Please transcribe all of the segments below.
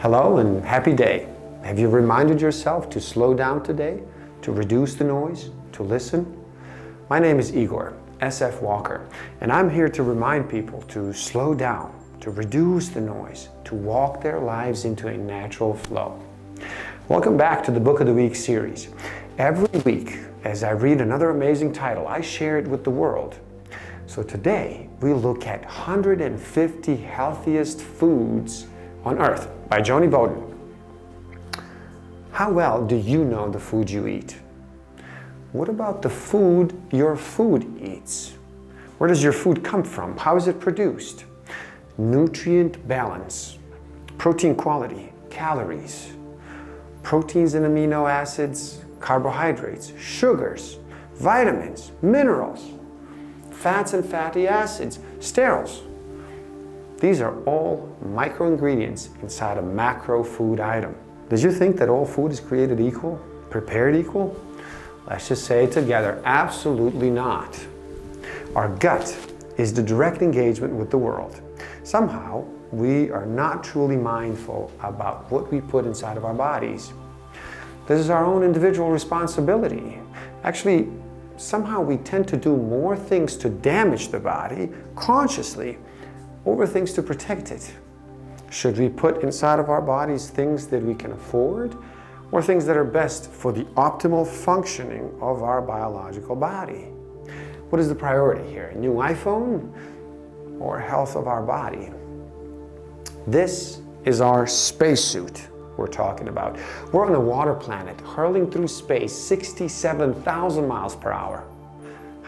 Hello and happy day. Have you reminded yourself to slow down today, to reduce the noise, to listen? My name is Igor, SF Walker, and I'm here to remind people to slow down, to reduce the noise, to walk their lives into a natural flow. Welcome back to the Book of the Week series. Every week, as I read another amazing title, I share it with the world. So today, we look at 150 healthiest foods on earth by Jonny Bowden. How well do you know the food you eat? What about the food your food eats? Where does your food come from? How is it produced? Nutrient balance, protein quality, calories, proteins and amino acids, carbohydrates, sugars, vitamins, minerals, fats and fatty acids, sterols, these are all micro-ingredients inside a macro food item. Did you think that all food is created equal, prepared equal? Let's just say together, absolutely not. Our gut is the direct engagement with the world. Somehow, we are not truly mindful about what we put inside of our bodies. This is our own individual responsibility. Actually, somehow we tend to do more things to damage the body consciously over things to protect it. Should we put inside of our bodies things that we can afford or things that are best for the optimal functioning of our biological body? What is the priority here? A new iPhone or health of our body? This is our spacesuit we're talking about. We're on a water planet hurling through space 67,000 miles per hour.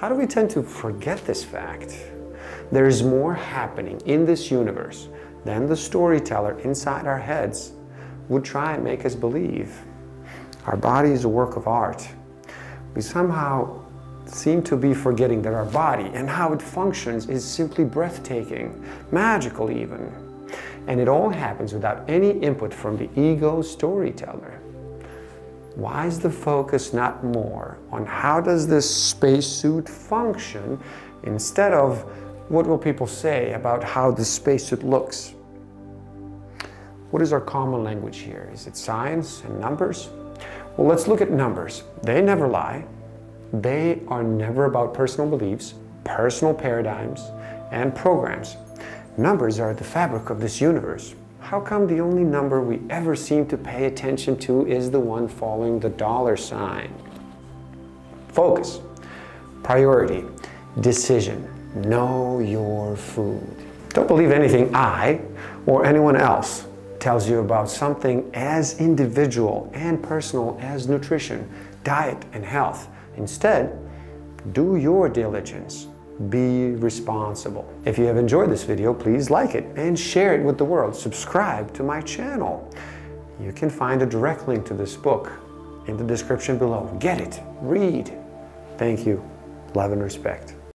How do we tend to forget this fact? There is more happening in this universe than the storyteller inside our heads would try and make us believe. Our body is a work of art. We somehow seem to be forgetting that our body and how it functions is simply breathtaking, magical even. And it all happens without any input from the ego storyteller. Why is the focus not more on how does this spacesuit function instead of what will people say about how the spacesuit looks? What is our common language here? Is it science and numbers? Well, let's look at numbers. They never lie. They are never about personal beliefs, personal paradigms, and programs. Numbers are the fabric of this universe. How come the only number we ever seem to pay attention to is the one following the dollar sign? Focus, priority, decision, Know your food. Don't believe anything I or anyone else tells you about something as individual and personal as nutrition, diet, and health. Instead, do your diligence. Be responsible. If you have enjoyed this video, please like it and share it with the world. Subscribe to my channel. You can find a direct link to this book in the description below. Get it, read. Thank you. Love and respect.